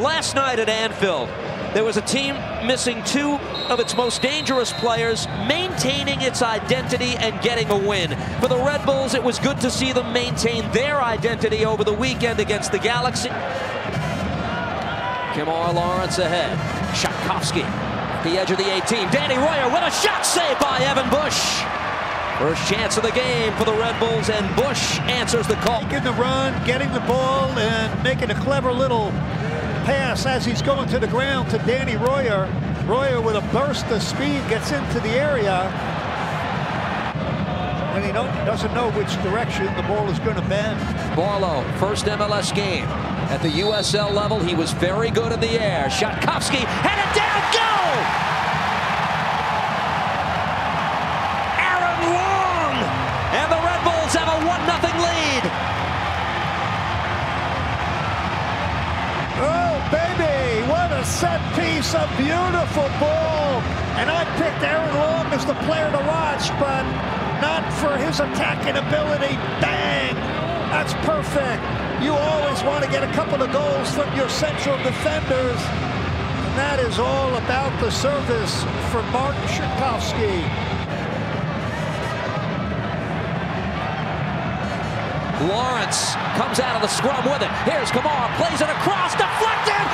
Last night at Anfield, there was a team missing two of its most dangerous players, maintaining its identity and getting a win. For the Red Bulls, it was good to see them maintain their identity over the weekend against the Galaxy. Kemar Lawrence ahead. Rzatkowski at the edge of the 18. Danny Royer with a shot saved by Evan Bush. First chance of the game for the Red Bulls, and Bush answers the call. Making the run, getting the ball, and making a clever little pass as he's going to the ground to Danny Royer. Royer with a burst of speed gets into the area. And he doesn't know which direction the ball is going to bend. Barlow, first MLS game. At the USL level, he was very good in the air. Rzatkowski, headed down, goal! Set piece, a beautiful ball. And I picked Aaron Long as the player to watch, but not for his attacking ability. Bang! That's perfect. You always want to get a couple of goals from your central defenders. And that is all about the service for Marc Rzatkowski. Lawrence comes out of the scrum with it. Here's Kemar, plays it across, deflected!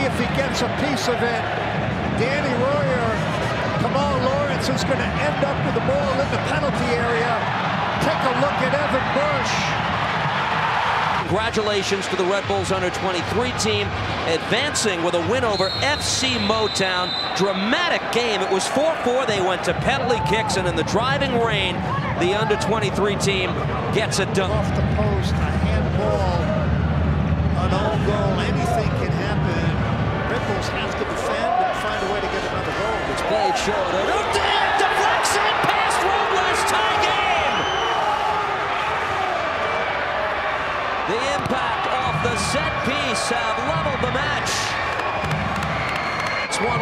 See if he gets a piece of it. Danny Royer, Kemar Lawrence is going to end up with the ball in the penalty area. Take a look at Evan Bush. Congratulations to the Red Bulls under 23 team advancing with a win over FC Motown. Dramatic game. It was 4-4. They went to penalty kicks, and in the driving rain, the under 23 team gets it done. Off the post, a handball, an own goal, anything It oh, past Robles. Tie game. The impact of the set piece have leveled the match. It's 1-1.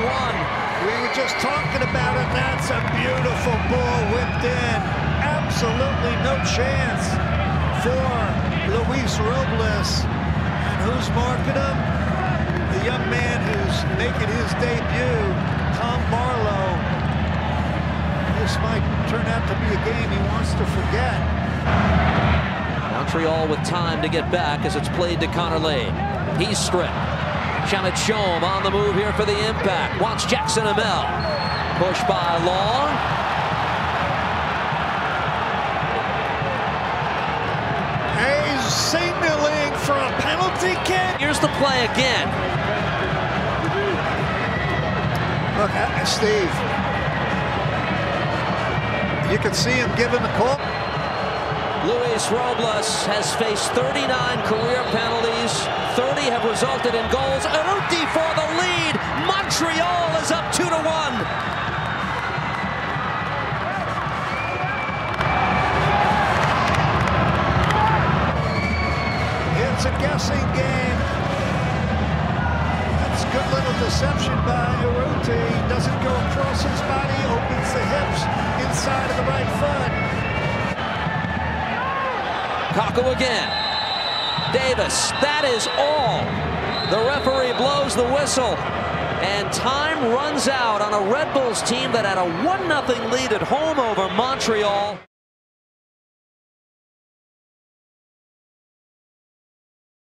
We were just talking about it. That's a beautiful ball whipped in. Absolutely no chance for Luis Robles. And who's marking him? The young man who's making his debut, Tom Barlow. This might turn out to be a game he wants to forget. Montreal with time to get back as it's played to Connor Lade. He's stripped. Shamit Shome on the move here for the impact. Wants Jackson Hamel. Push by Long. He's signaling for a penalty kick. Here's the play again. Look Steve. You can see him giving the call. Luis Robles has faced 39 career penalties. 30 have resulted in goals. Urruti for the lead. Montreal is up 2 to 1. It's a guessing game. That's a good little deception by Urruti. Doesn't go across his body, Kaku again. Davis, that is all. The referee blows the whistle. And time runs out on a Red Bulls team that had a 1-0 lead at home over Montreal.